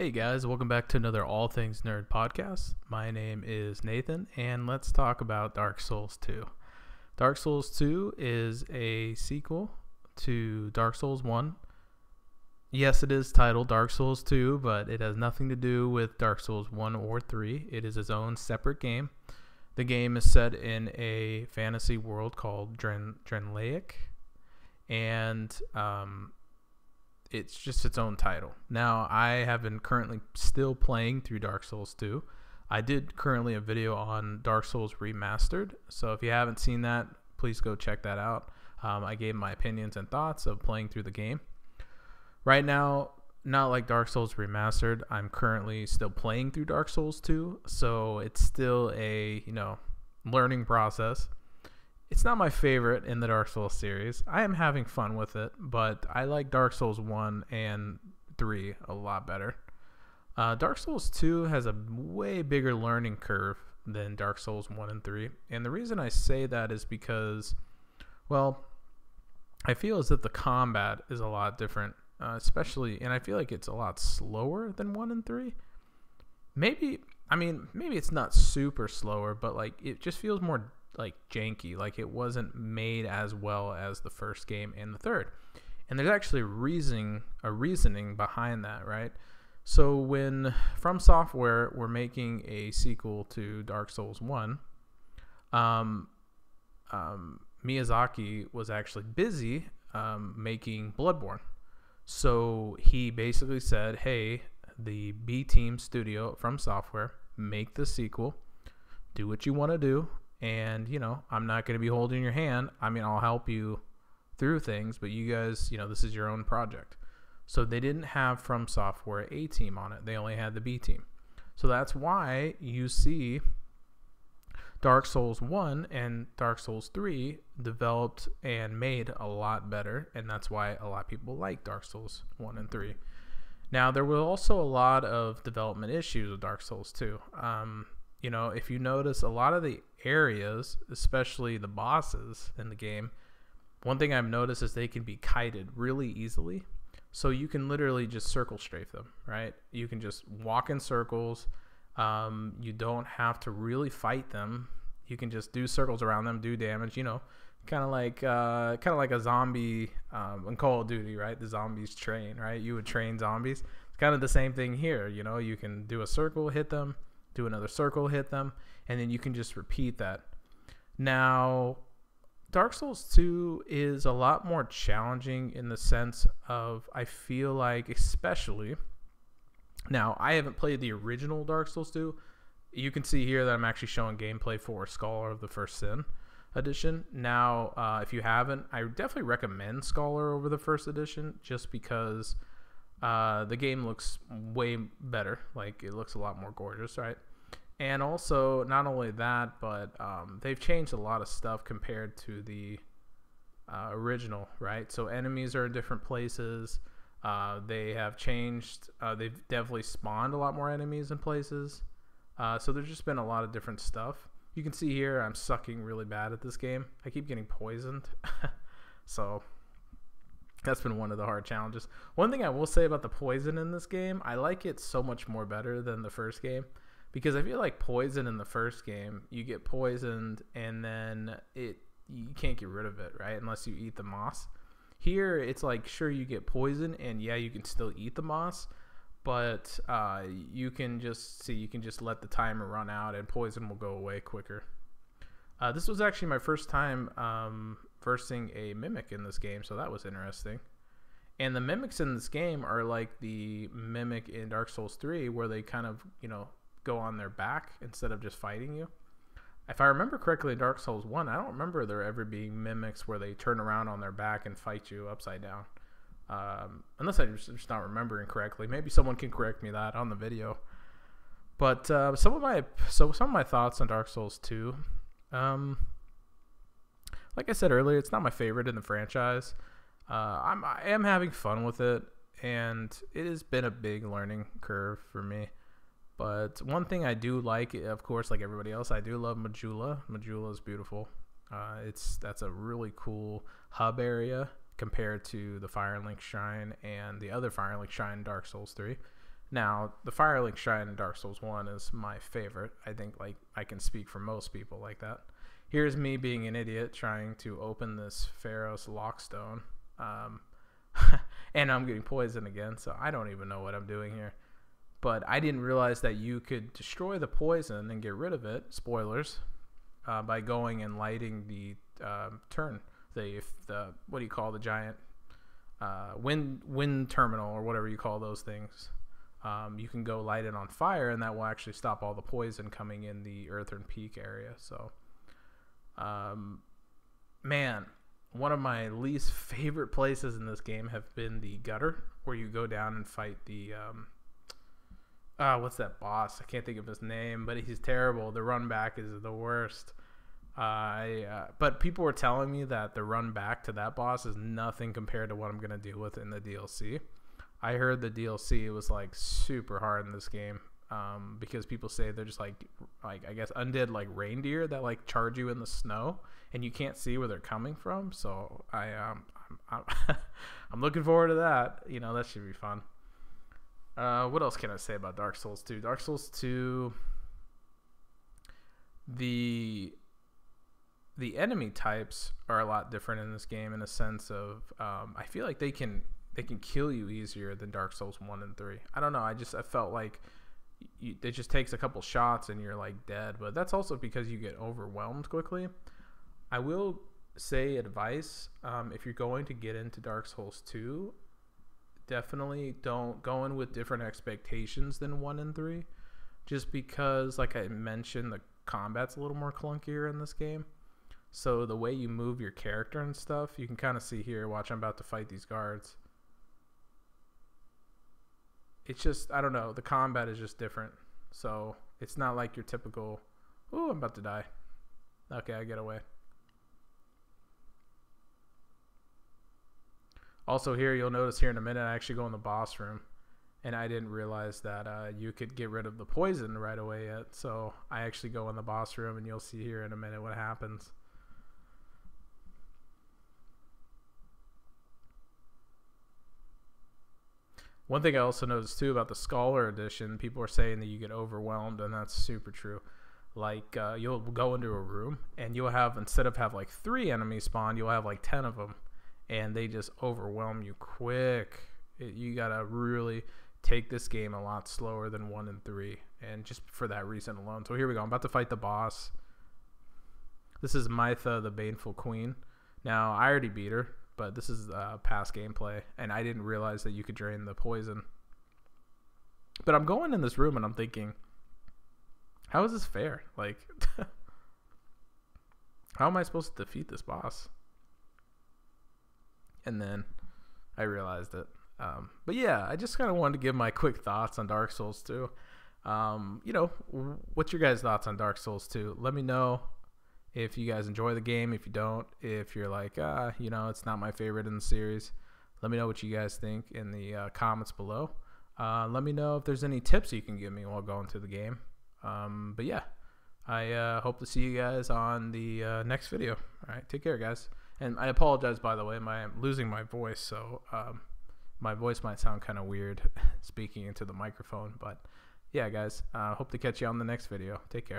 Hey guys, welcome back to another All Things Nerd podcast. My name is Nathan, and let's talk about Dark Souls 2. Dark Souls 2 is a sequel to Dark Souls 1. Yes, it is titled Dark Souls 2, but it has nothing to do with Dark Souls 1 or 3. It is its own separate game. The game is set in a fantasy world called Dren- Drangleic, and um, it's just its own title. Now, I have been currently still playing through Dark Souls 2. I did currently a video on Dark Souls Remastered, so if you haven't seen that, please go check that out. Um, I gave my opinions and thoughts of playing through the game. Right now, not like Dark Souls Remastered, I'm currently still playing through Dark Souls 2, so it's still a, you know, learning process. It's not my favorite in the Dark Souls series. I am having fun with it, but I like Dark Souls 1 and 3 a lot better. Uh, Dark Souls 2 has a way bigger learning curve than Dark Souls 1 and 3. And the reason I say that is because, well, I feel as if the combat is a lot different, uh, especially, and I feel like it's a lot slower than 1 and 3. Maybe, I mean, maybe it's not super slower, but like it just feels more like janky, like it wasn't made as well as the first game and the third. And there's actually reasoning a reasoning behind that, right? So when From Software were making a sequel to Dark Souls One, um, um, Miyazaki was actually busy um, making Bloodborne. So he basically said, "Hey, the B Team Studio from Software, make the sequel. Do what you want to do and you know i'm not going to be holding your hand. I mean i'll help you through things but you guys you know this is your own project. So they didn't have from software a team on it. They only had the b team. So that's why you see dark souls 1 and dark souls 3 developed and made a lot better and that's why a lot of people like dark souls 1 and 3 now there were also a lot of development issues with dark souls 2 um, you know, if you notice a lot of the areas, especially the bosses in the game, one thing I've noticed is they can be kited really easily. So you can literally just circle strafe them, right? You can just walk in circles. Um, you don't have to really fight them. You can just do circles around them, do damage. You know, kind of like uh, kind of like a zombie um, in Call of Duty, right? The zombies train, right? You would train zombies. It's kind of the same thing here. You know, you can do a circle, hit them, do another circle, hit them, and then you can just repeat that. Now, Dark Souls 2 is a lot more challenging in the sense of I feel like, especially now, I haven't played the original Dark Souls 2. You can see here that I'm actually showing gameplay for Scholar of the First Sin edition. Now, uh, if you haven't, I definitely recommend Scholar over the first edition just because uh, the game looks way better. Like, it looks a lot more gorgeous, right? And also not only that, but um, they've changed a lot of stuff compared to the uh, original, right? So enemies are in different places. Uh, they have changed. Uh, they've definitely spawned a lot more enemies in places. Uh, so there's just been a lot of different stuff. You can see here I'm sucking really bad at this game. I keep getting poisoned. so that's been one of the hard challenges. One thing I will say about the poison in this game, I like it so much more better than the first game because I feel like poison in the first game, you get poisoned and then it you can't get rid of it, right? Unless you eat the moss. Here, it's like sure you get poison and yeah, you can still eat the moss, but uh, you can just see you can just let the timer run out and poison will go away quicker. Uh, this was actually my first time um, versing a mimic in this game, so that was interesting. And the mimics in this game are like the mimic in Dark Souls 3, where they kind of, you know, go on their back instead of just fighting you. If I remember correctly, in Dark Souls 1, I don't remember there ever being mimics where they turn around on their back and fight you upside down. Um, unless I'm just, just, not remembering correctly. Maybe someone can correct me that on the video. But uh, some of my so some of my thoughts on Dark Souls 2. Um, like I said earlier, it's not my favorite in the franchise. Uh, I'm I am having fun with it, and it has been a big learning curve for me. But one thing I do like, of course, like everybody else, I do love Majula. Majula is beautiful. Uh, it's that's a really cool hub area compared to the Firelink Shrine and the other Firelink Shrine, in Dark Souls Three. Now, the Firelink Shrine in Dark Souls 1 is my favorite. I think like I can speak for most people like that. Here's me being an idiot trying to open this Pharros Lockstone. Um, and I'm getting poisoned again, so I don't even know what I'm doing here. But I didn't realize that you could destroy the poison and get rid of it. Spoilers. Uh, by going and lighting the uh, turn, the the what do you call the giant uh, wind wind terminal or whatever you call those things. Um, you can go light it on fire, and that will actually stop all the poison coming in the Earthen Peak area. So, um, man, one of my least favorite places in this game have been the gutter, where you go down and fight the um, uh, what's that boss? I can't think of his name, but he's terrible. The run back is the worst. Uh, I, uh, but people were telling me that the run back to that boss is nothing compared to what I'm gonna deal with in the DLC. I heard the DLC was like super hard in this game um, because people say they're just like like I guess undead like reindeer that like charge you in the snow and you can't see where they're coming from. So I um I'm, I'm, I'm looking forward to that. You know that should be fun. Uh, what else can I say about Dark Souls 2? Dark Souls 2 the the enemy types are a lot different in this game in a sense of um, I feel like they can they can kill you easier than Dark Souls one and three. I don't know. I just I felt like you, it just takes a couple shots and you're like dead. But that's also because you get overwhelmed quickly. I will say advice um, if you're going to get into Dark Souls two, definitely don't go in with different expectations than one and three. Just because, like I mentioned, the combat's a little more clunkier in this game. So the way you move your character and stuff, you can kind of see here. Watch, I'm about to fight these guards. It's just I don't know. The combat is just different. So it's not like your typical. Oh, I'm about to die. Okay, I get away. Also here, you'll notice here in a minute, I actually go in the boss room. And I didn't realize that uh, you could get rid of the poison right away yet. So I actually go in the boss room and you'll see here in a minute what happens. One thing I also noticed too about the Scholar Edition, people are saying that you get overwhelmed, and that's super true. Like uh, you'll go into a room and you'll have instead of have like three enemies spawn, you'll have like ten of them, and they just overwhelm you quick. It, you gotta really take this game a lot slower than one and three, and just for that reason alone. So here we go. I'm about to fight the boss. This is Mytha, the Baneful Queen. Now I already beat her, but this is uh, past gameplay, and I didn't realize that you could drain the poison. But I'm going in this room and I'm thinking, how is this fair? Like, how am I supposed to defeat this boss? And then I realized it. Um, but yeah, I just kind of wanted to give my quick thoughts on Dark Souls 2. Um, you know, what's your guys' thoughts on Dark Souls 2? Let me know if you guys enjoy the game. If you don't, if you're like, ah, you know, it's not my favorite in the series, let me know what you guys think in the uh, comments below. Uh, let me know if there's any tips you can give me while going through the game. Um, but yeah, I uh, hope to see you guys on the uh, next video. All right, take care, guys. And I apologize, by the way, my, I'm losing my voice, so um, my voice might sound kind of weird speaking into the microphone. But yeah, guys, uh, hope to catch you on the next video. Take care.